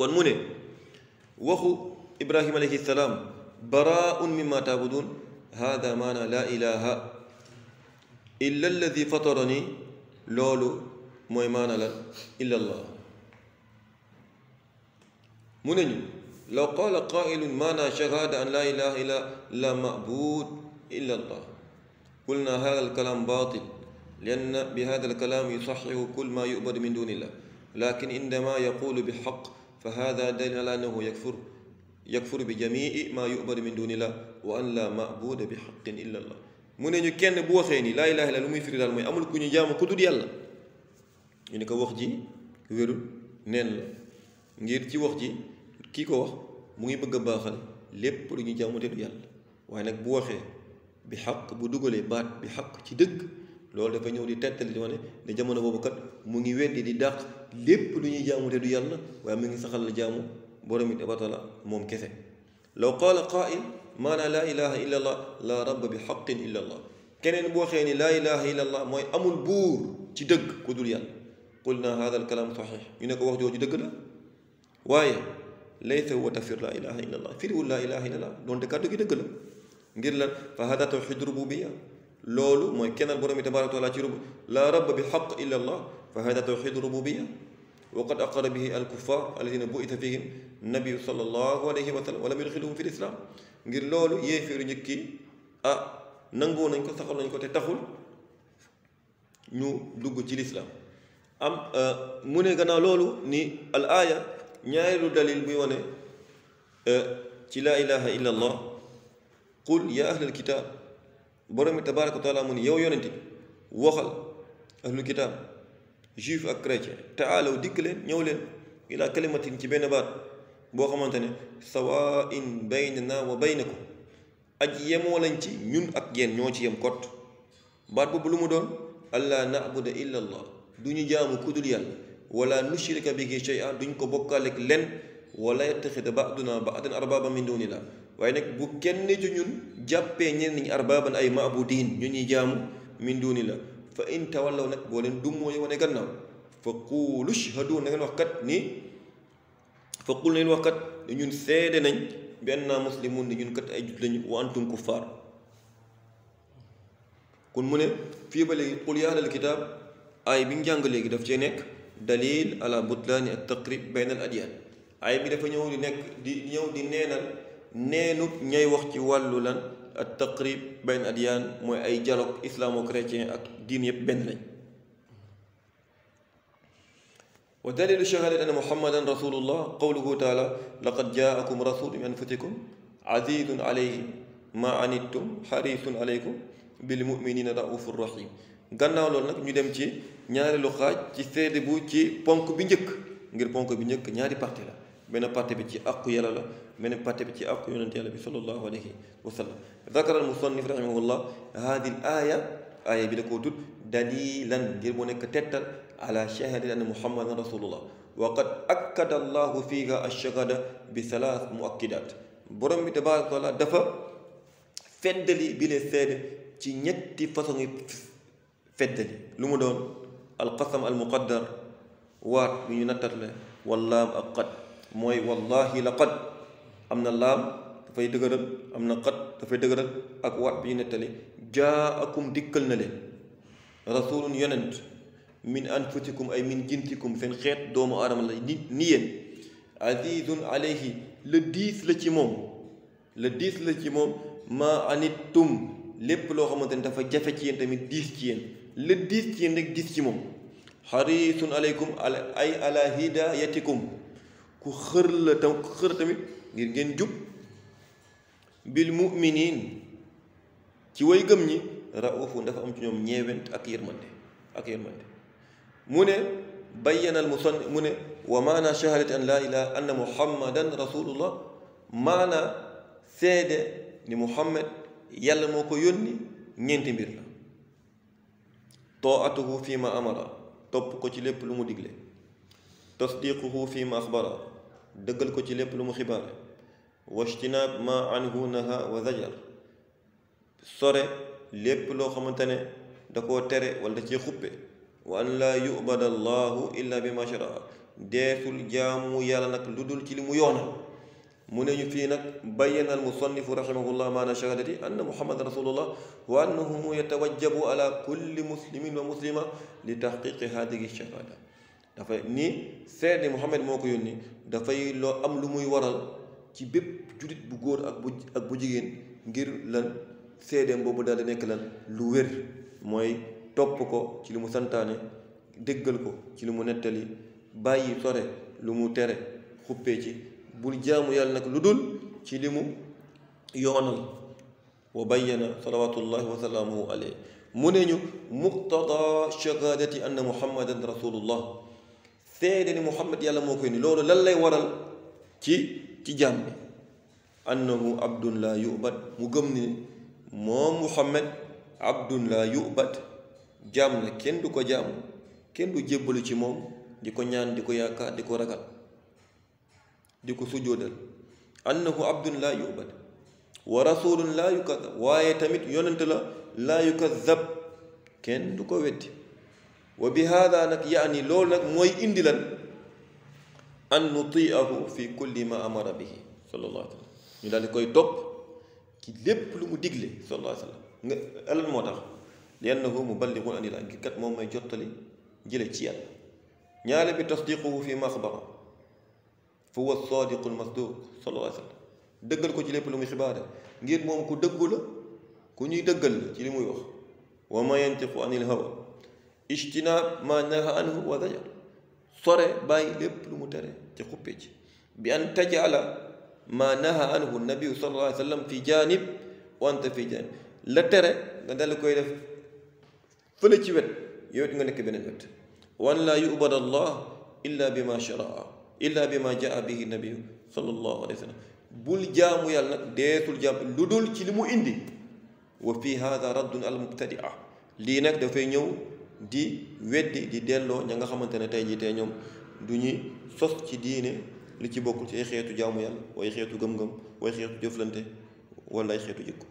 كون موني وخو إبراهيم عليه السلام براء مما تعبدون هذا معنى لا اله الا الذي فطرني لولو موي معنى لا الا الله منين لو قال قائل معنى شهاده ان لا اله الا لا معبود الا الله قلنا هذا الكلام باطل لأن بهذا الكلام يصحح كل ما يؤبد من دون الله لكن عندما يقول بحق فهذا دليل على أنه يكفر يكفر بجميع ما يؤبر من دون الله وأن لا معبود بحق إلا الله. من ني كين بو لا اله الا الله يفرد دال موي امول كوني جام كودود يالا ني نكو واخ جي ويرو نين لا غير تي واخ جي كيكو واخ موغي بغا باخال لب لو ني جامو تي يالا واي نك بو بحق بو دوغلي بات بحق تي دغ loolu dafa ñëw di tettali di wane ne jamono boobu kat mu ngi weddi di dàq lépp lu ñuy jaamu te du yàlla waaye mu ngi saxal la jaamu borom it abatala moom kese law qaala qaa'il maanaa laa ilaha illa allah laa rabba bi xaqin illa allah keneen boo xee ni laa ilaha illa allah mooy amul buur ci dëgg ku dul yàlla qul naa hada al kalaam saxiix ñu ne ko wax jooju dëgg la waaye laysa huwa tafsir laa ilaha illa allah firiwul laa ilaha illa allah doonte kàddu gi dëgg la ngir lan fa hada tawxid rububiya لولو ما كان البرم تبارك وتعالى لا رب بحق إلا الله فهذا توحيد الربوبية. وقد أقر به الكفار الذين بعث فيهم النبي صلى الله عليه وسلم ولم يدخلهم في الإسلام. غير لولو يفير نيكي ا نانغو نانكو ساخول نانكو تي تاخول ني دوغ في الاسلام ام موني غنا لولو ني الايه نيايرو دليل بي وني لا اله الا الله قل يا أهل الكتاب borom bi tabaraka wa taala mu ni yow yonent bi waxal ahlul kitaab juif ak chrétien taalaw dikk leen ñëw leen ila kalimatin ci benn baat boo xamante ne sawaa'in baynana wa baynakum aj yemoo lañ ci ñun ak yéen ñoo ci yem kott baat boobu lu mu doon allah na'buda illa allah du ñu jaamu kudul yàlla wala nushrika bihi shay'an duñ ko bokkaaleeg len wala yattaxida ba'duna ba'dan arbaba min dunillah waaye nag bu kenn ci ñun jàppee ñeen ñi arbaaban ay maabudiin ñu ñuy jaamu min la fa in tawallaw nag boo leen dummooy wane gannaaw fa quulu shhadu na ngeen wax kat ni fa qul na ngeen wax kat ni ñun seede nañ bi annaa muslimun ni ñun kat ay jut lañu wa antum kuffaar. Kon mu ne fii ba léegi qul yaa ahlal kitaab ay bi njàng léegi daf cee nekk dalil ala butlaani at taqrib bayna al adyaan ay bi dafa ñëw di nekk di ñëw di neenal neenu ñay wax ci wàllu lan? التقريب بين الأديان مو أي جلوك إسلام وكريتين أك دين يب ودليل الشهادة أن محمدا رسول الله قوله تعالى لقد جاءكم رسول من أنفسكم عزيز عليه ما عنتم حريص عليكم بالمؤمنين رؤوف الرحيم gannaaw loolu nag ñu dem ci ñaari lu xaaj ci seede bu ci ponk bi njëkk. Ngir ponk bi njëkk ñaari parti la. Benn parti bi ci àqu yàlla la benn parti bi ci àqu yonent yàlla bi sallallahu alayhi wa sallam zakara al musannif rahimahullah hadi l aaya aaya bi da koo tudd dalilan ngir mu nekk tettal ala shahadati anna muhammadan rasulullah wa qad akkada allahu fiha ashahada bi salaas muakkidat borom bi tabaraka taala dafa feddali bi lee seede ci ñetti façon yi feddali lu mu doon alqasam almuqaddar waat bi ñu nattatle wallaam ak qad mooy wallahi la qad am na laam dafay dëgëral am na qad dafay dëgëral ak waat bi ñu nettali jaakum dikkal na leen rasulun yonent min anfusikum ay min jinsikum seen xeet doomu aadama la ni ni azizun alayhi la diis la ci moom la diis la ci moom ma anittum lépp loo xamante ne dafa jafe ci yéen tamit diis ci yéen la diis ci yéen rek diis ci moom xarisun aleykum ay ala hidayatikum ku xër la tam ku xër tamit ngir ngeen jub. Bil muminin ci way gëm ñi raufun dafa am ci ñoom ñeewent ak yërmande ak yërmande. Mu ne bayyanal musann mu ne wa maana shahadati an laa ilaha anna muhammadan rasulullah maana seede ni muhammad yàlla moo ko yónni ñeenti mbir la. Taatuhu fi ma amara topp ko ci lépp lu mu digle. تصديقه فيما أخبره دقل كتلب المخبار واجتناب ما عنه نهى وزجر. صار لب لو خمتنا دكو تري ولا خب وأن لا يؤبد الله إلا بما شرع. ديس الجام يالنك لدل كلم يونا. من يفينك بين المصنف رحمه الله ما نشهد أن محمد رسول الله وأنه يتوجب على كل مسلم ومسلمة لتحقيق هذه الشهادة. Dafay ni seede muhammad moo ko yónni dafay loo am lu muy waral ci bépp jullit bu góor ak bu ak bu jigéen ngir lan seedeem boobu daal nekk lan lu wér. Mooy topp ko ci li mu santaane déggal ko ci li mu nettali bàyyi sore lu mu tere xuppee ci. Bul jaamu yàlla nag lu dul ci li mu yoonal. Wa bayyana salawatullahi wa salaamuhu alayhi. Mu ne ñu muqtada shahadati anna muhammadan rasulullah. Seede ni muhammad yàlla moo koy ni loolu lan lay waral ci ci jaam bi? Annahu abdun la mu gëm ni moom muhammad abdun la yubad. Jaam la kenn du ko jaamu kenn du jébbalu ci moom di ko ñaan di ko yaakaar di ko ragal di ko sujjóotal annahu abdun yubad. Wa rasulun laa yukadab waaye tamit yonent la laa yukadab kenn du ko weddi. وبهذا نك يعني لول نك موي اندي أن نطيعه في كل ما أمر به. صلى الله عليه وسلم. ني دال كوي توب كي ليب لو مو ديغلي صلى الله عليه وسلم. الان موتاخ لأنه مبلغ عن الان كي كات موم ماي جوتالي جيلي تي يال نيال بي تصديقه في ما خبر فهو الصادق المصدوق صلى الله عليه وسلم. دغل كو سي ليب لو مي خبار غير موم كو دغلو كو ني دغل سي لي موي وخ وما ينطق عن الهوى ijtinaab ma naha anhu wa zajar sore bàyyi lépp lu mu tere ci xuppe ci bi an tajala ma naha anhu nabiyu sallallahu alayhi wa sallam fi janib wa anta fi janib la tere nga dal koy def fële ci wet yow it nga nekk beneen wet wan laa yubad allah illa bi ma sharaa illa bi ma jaa bihi nabiyu sallallahu alayhi wa sallam bul jaamu yàlla nag deetul jaam lu dul ci li mu indi wa fi hada raddun al mubtadia lii nag dafay ñëw di weddi di delloo ña nga xamante ne tey jii tey ñoom du ñuy sos ci diine li ci bokkul ci ay xeetu jaamu yàlla way xeetu gëm-gëm way xeetu jëflante wala ay xeetu jikko.